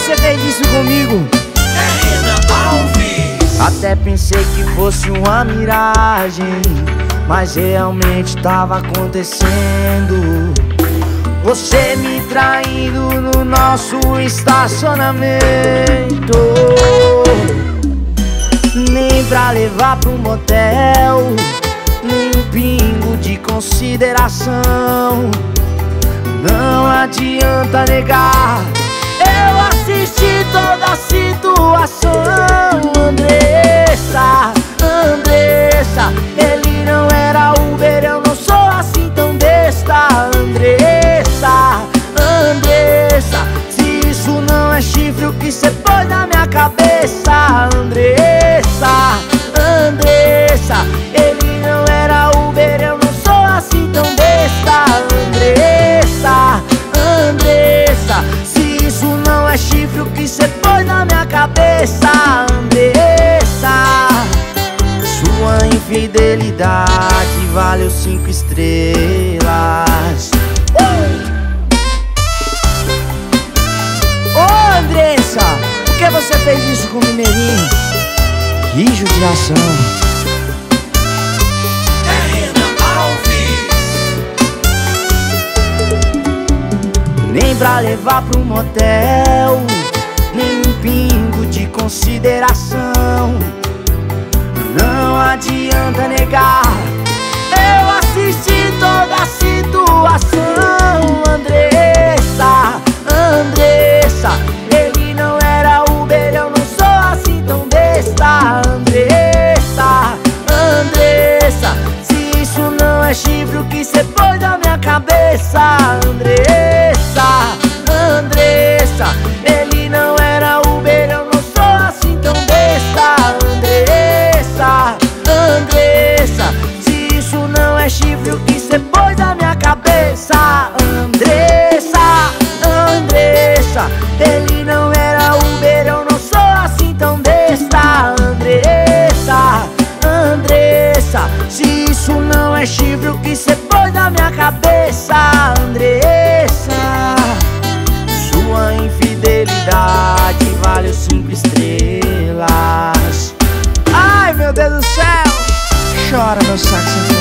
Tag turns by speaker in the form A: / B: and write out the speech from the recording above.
A: você fez isso comigo? Até pensei que fosse uma miragem Mas realmente tava acontecendo. Você me traindo no nosso estacionamento. Nem pra levar pro motel Nem um pingo de consideração. Não adianta negar o que cê pôs na minha cabeça fidelidade valeu cinco estrelas. Ô oh, Andressa, por que você fez isso com o Mineirinho? Que judiação. Nem pra levar pro motel pingo de consideração. Não adianta negar Eu assisti toda a situação. Andressa, Andressa Ele não era Uber, eu não sou assim tão besta. Andressa, Andressa Se isso não é chifre, o que cê pôs na minha cabeça? Andressa, Andressa é chifre, o que cê pôs na minha cabeça Andressa. Sua infidelidade vale cinco estrelas. Ai meu Deus do céu. Chora meu saxofone